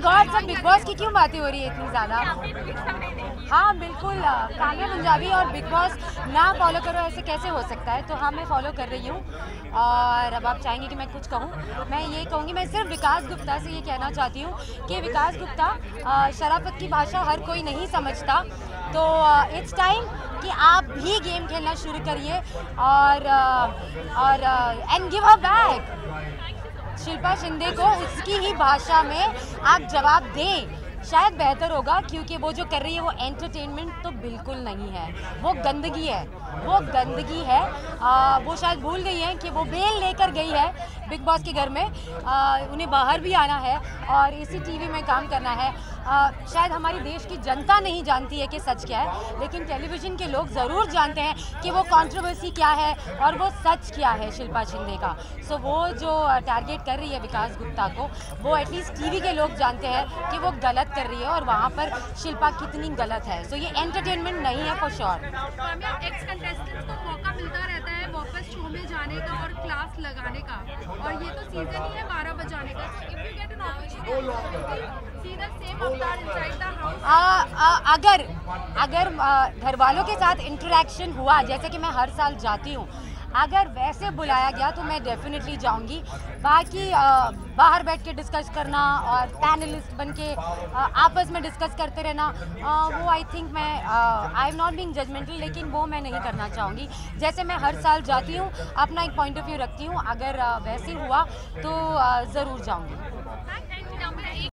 सब big boss की क्यों बातें हो रही है इतनी ज़्यादा? हाँ बिल्कुल काम्या पंजाबी और बिग बॉस ना फॉलो करो ऐसे कैसे हो सकता है? तो हाँ मैं फॉलो कर रही हूँ और अब आप चाहेंगे कि मैं कुछ कहूँ। मैं ये कहूँगी मैं सिर्फ़ विकास गुप्ता से ये कहना चाहती हूँ कि विकास गुप्ता शराफत की भाषा हर कोई नहीं समझता। तो इट्स टाइम कि आप भी गेम खेलना शुरू करिए और और and give a back Shilpa Shinde को उसकी ही भाषा में आप जवाब दें। शायद बेहतर होगा, क्योंकि वो जो कर रही है, वो एंटरटेनमेंट तो बिल्कुल नहीं है। वो गंदगी है। वो गंदगी है। आ, वो शायद भूल गई हैं कि वो बेल लेकर गई है बिग बॉस के घर में। आ, उन्हें बाहर भी आना है और इसी टीवी में काम करना है। आ, शायद हमारी देश की जनता नहीं जानती है कि सच क्या है लेकिन टेलीविज़न के लोग ज़रूर जानते हैं कि वो कंट्रोवर्सी क्या है और वो सच क्या है शिल्पा शिंदे का। सो वो जो टारगेट कर रही है विकास गुप्ता को वो एटलीस्ट टीवी के लोग जानते हैं कि वो गलत कर रही है और वहाँ पर शिल्पा कितनी गलत है। सो ये एंटरटेनमेंट नहीं है फॉर श्योर मौका मिलता रहता है वापस शो में जाने का और क्लास लगाने का। और ये तो सीज़न ही है बारह बजाने का। आ, अगर अगर घर वालों के साथ इंटरेक्शन हुआ जैसे कि मैं हर साल जाती हूँ अगर वैसे बुलाया गया तो मैं डेफिनेटली जाऊँगी। बाकी बाहर बैठ के डिस्कस करना और पैनलिस्ट बन के आपस में डिस्कस करते रहना आ, वो आई थिंक मैं I am not being judgemental लेकिन वो मैं नहीं करना चाहूँगी। जैसे मैं हर साल जाती हूँ अपना एक पॉइंट ऑफ़ व्यू रखती हूँ। अगर वैसे हुआ तो ज़रूर जाऊँगी।